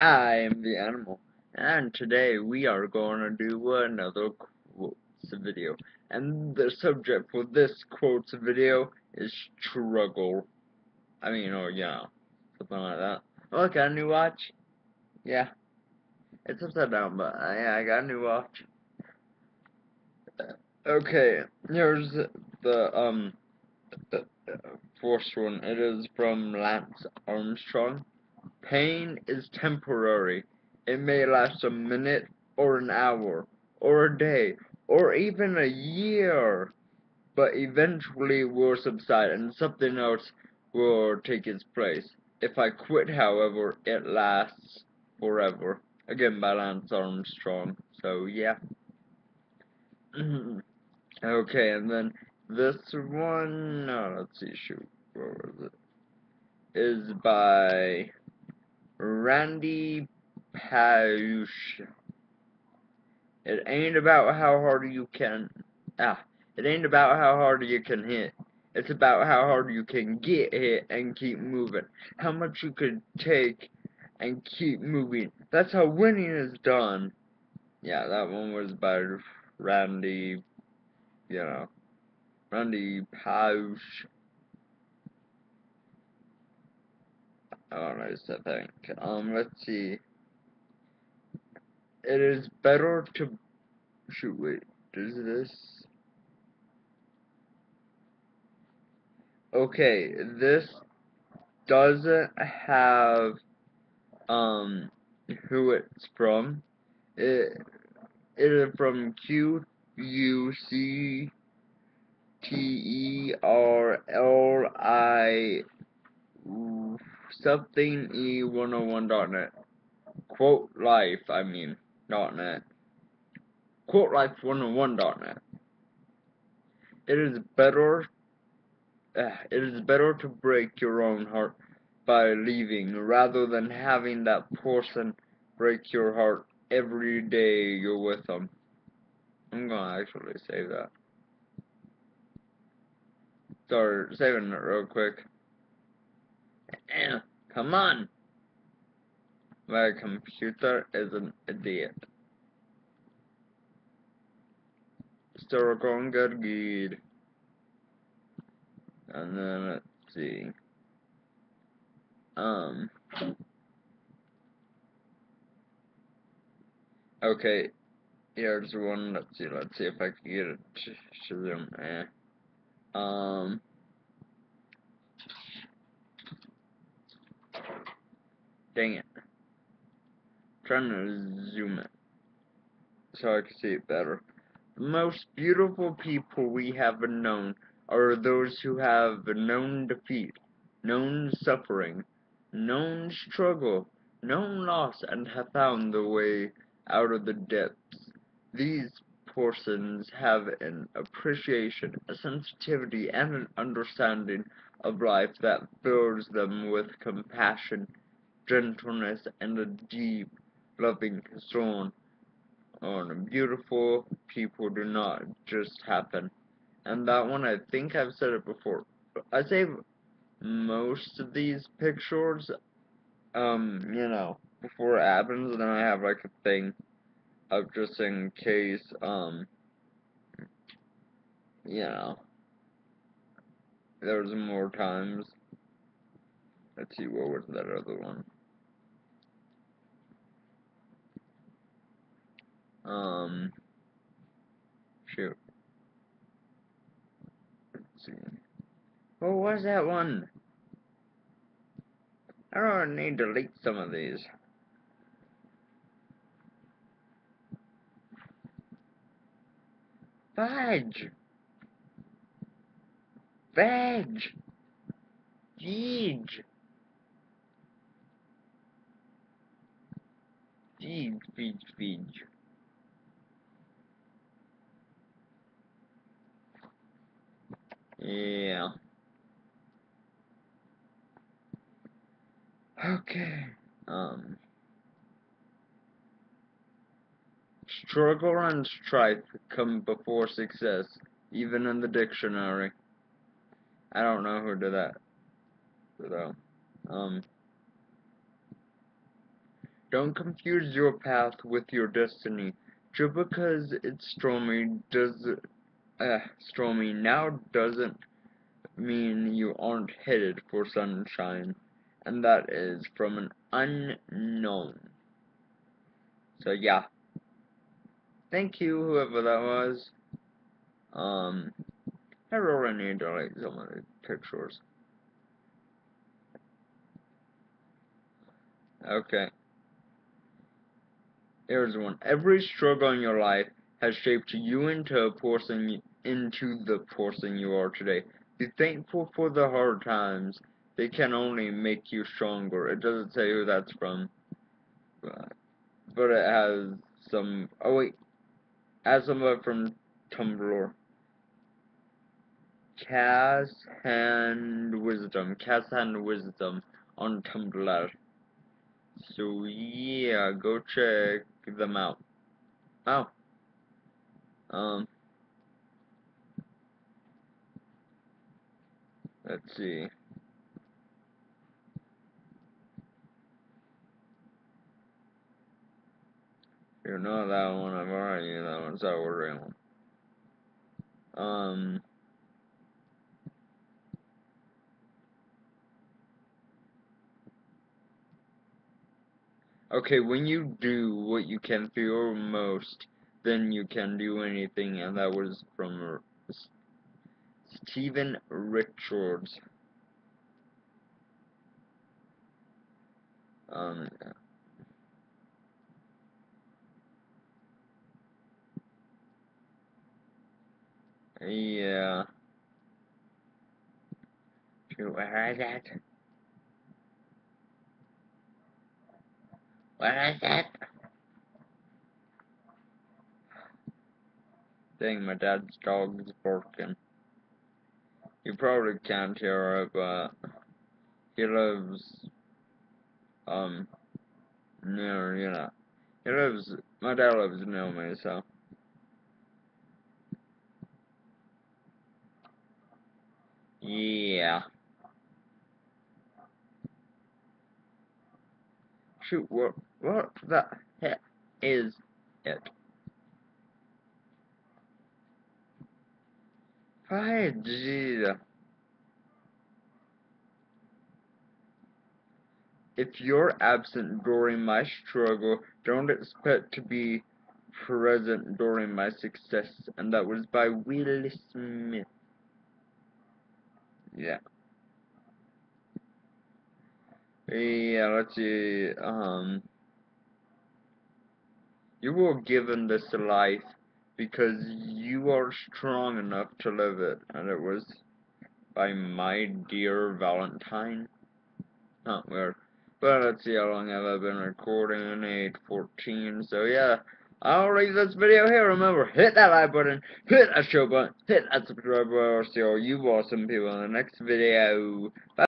I am the animal, and today we are going to do another quotes video. And the subject for this quotes video is struggle. I mean, or, you know, something like that. Oh, got a new watch? Yeah. It's upside down, but uh, yeah, I got a new watch. Okay, here's the, um, the, uh, first one. It is from Lance Armstrong. Pain is temporary. It may last a minute, or an hour, or a day, or even a year, but eventually will subside and something else will take its place. If I quit, however, it lasts forever. Again by Lance Armstrong. So, yeah. okay, and then this one, oh, let's see, shoot, where was it? Is by Randy Pausch. It ain't about how hard you can. Ah, it ain't about how hard you can hit. It's about how hard you can get hit and keep moving. How much you can take and keep moving. That's how winning is done. Yeah, that one was by Randy, you know, Randy Pausch. Just I think. Um, let's see. It is better to shoot. Wait, does this? Okay, this doesn't have um who it's from. It it is from Q U C T E R L I something e101.net. Quote life, I mean, net. Quote life 101.net. It is better. Uh, it is better to break your own heart by leaving rather than having that person break your heart every day you're with them. I'm gonna actually save that. Start saving it real quick. Come on! My computer is an idiot. Still going good, good. And then let's see. Um. Okay. Here's one. Let's see. Let's see if I can get it to zoom. Eh. Um. Dang it. I'm trying to zoom it so I can see it better. The most beautiful people we have known are those who have known defeat, known suffering, known struggle, known loss, and have found the way out of the depths. These persons have an appreciation, a sensitivity, and an understanding of life that fills them with compassion gentleness, and a deep, loving concern on beautiful people do not just happen. And that one, I think I've said it before. I save most of these pictures, um, you know, before it happens, and then I have like a thing of just in case, um, you know, there's more times. Let's see, what was that other one? Um, shoot. Let's see. What was that one? I don't need to delete some of these. Fudge! Fudge! Jeej! Jeej, feed, feed. Yeah. Okay. Um. Struggle and strife come before success, even in the dictionary. I don't know who did that, though. Um. Don't confuse your path with your destiny. Just because it's stormy does uh, stormy now doesn't mean you aren't headed for sunshine, and that is from an unknown. So yeah. Thank you, whoever that was. Um, I really need to delete some of the pictures. Okay. Here's one. Every struggle in your life has shaped you into a person into the person you are today. Be thankful for the hard times. They can only make you stronger. It doesn't say who that's from. But, it has some oh wait. Has some from Tumblr. Cass and Wisdom. Cass and Wisdom on Tumblr. So yeah, go check them out. Oh. Um. Let's see. You know that one, I've already that one's our one. Um. Okay, when you do what you can feel most, then you can do anything, and that was from Stephen Richards. Um, yeah. Where is it? Where is it? Dang, my dad's dog's barking. You probably can't hear it, but he lives, um, near, you know, he lives, my dad lives near me, so. Yeah. Shoot, what, what the heck is it? 5G. If you're absent during my struggle, don't expect to be present during my success. And that was by Will Smith. Yeah. Yeah, let's see. Um, you were given this life because you are strong enough to live it, and it was by my dear Valentine. Not weird. But let's see how long have I been recording. 814. So yeah. I'll leave this video here. Remember, hit that like button, hit that show button, hit that subscribe button. I'll see all you awesome people in the next video. Bye.